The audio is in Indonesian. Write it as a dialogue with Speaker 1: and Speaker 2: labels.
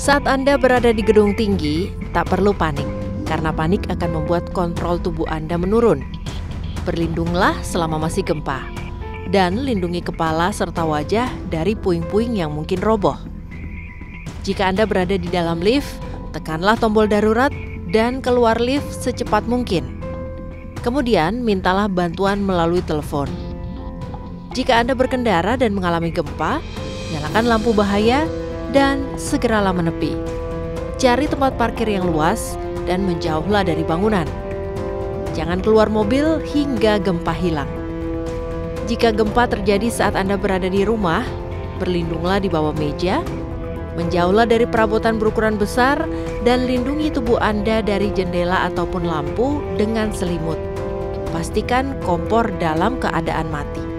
Speaker 1: Saat Anda berada di gedung tinggi, tak perlu panik, karena panik akan membuat kontrol tubuh Anda menurun. Berlindunglah selama masih gempa, dan lindungi kepala serta wajah dari puing-puing yang mungkin roboh. Jika Anda berada di dalam lift, tekanlah tombol darurat dan keluar lift secepat mungkin. Kemudian, mintalah bantuan melalui telepon. Jika Anda berkendara dan mengalami gempa, nyalakan lampu bahaya dan segeralah menepi. Cari tempat parkir yang luas dan menjauhlah dari bangunan. Jangan keluar mobil hingga gempa hilang. Jika gempa terjadi saat Anda berada di rumah, berlindunglah di bawah meja, menjauhlah dari perabotan berukuran besar, dan lindungi tubuh Anda dari jendela ataupun lampu dengan selimut. Pastikan kompor dalam keadaan mati.